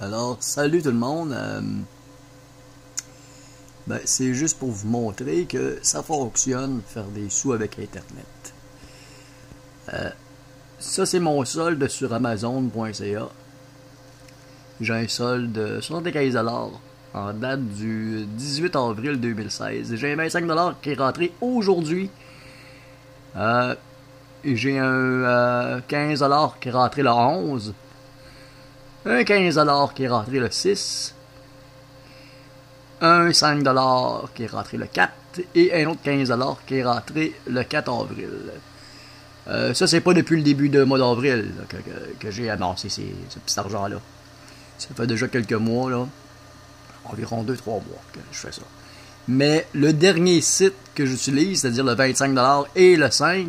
Alors, salut tout le monde. Euh, ben, c'est juste pour vous montrer que ça fonctionne, faire des sous avec Internet. Euh, ça, c'est mon solde sur Amazon.ca. J'ai un solde de 75$ en date du 18 avril 2016. J'ai un 25$ qui est rentré aujourd'hui. Euh, j'ai un 15$ qui est rentré le 11 un 15$ qui est rentré le 6, un 5$ qui est rentré le 4 et un autre 15$ qui est rentré le 4 avril. Euh, ça, c'est pas depuis le début du mois d'avril que, j'ai amassé ce petit argent-là. Ça fait déjà quelques mois, là, environ 2-3 mois que je fais ça. Mais le dernier site que j'utilise, c'est-à-dire le 25$ et le 5$,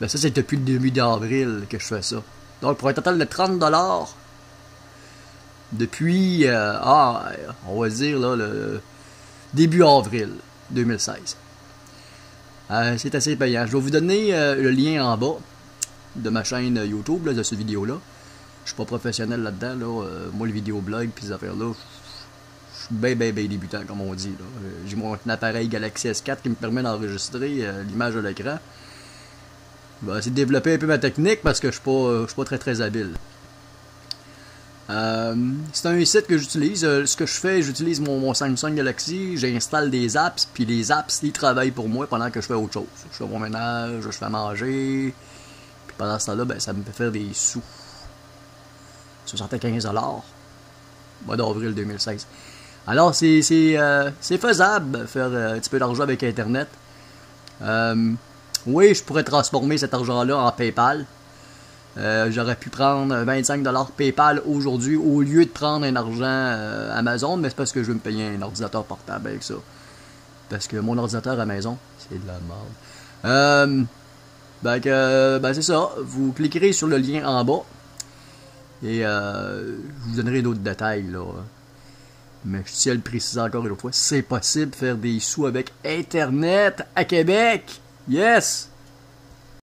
ben ça, c'est depuis le début d'avril que je fais ça. Donc, pour un total de 30 dollars depuis, euh, ah, on va dire, là, le début avril 2016. Euh, c'est assez payant. Je vais vous donner euh, le lien en bas de ma chaîne YouTube, de cette vidéo-là. Je suis pas professionnel là-dedans. Là. moi, le vidéoblog puis ces affaires-là, je suis bien, bien débutant, comme on dit. J'ai mon appareil Galaxy S4 qui me permet d'enregistrer l'image de l'écran. Je vais essayer de développer un peu ma technique parce que je ne suis, pas très très habile. Euh, c'est un site que j'utilise. Euh, ce que je fais, j'utilise mon, Samsung Galaxy, j'installe des apps, puis les apps, ils travaillent pour moi pendant que je fais autre chose. Je fais mon ménage, je fais manger, puis pendant ce temps-là, ben, ça me fait faire des sous. 75 mois d'avril 2016. Alors, c'est euh, faisable faire un petit peu d'argent avec Internet. Oui, je pourrais transformer cet argent-là en PayPal. Euh, j'aurais pu prendre 25$ PayPal aujourd'hui au lieu de prendre un argent euh, Amazon, mais c'est parce que je veux me payer un ordinateur portable avec ça. Parce que mon ordinateur à maison, c'est de la merde. Euh, ben, ben c'est ça. Vous cliquerez sur le lien en bas. Et je vous donnerai d'autres détails là. Mais je tiens à le préciser encore une fois, c'est possible de faire des sous avec Internet à Québec. Yes!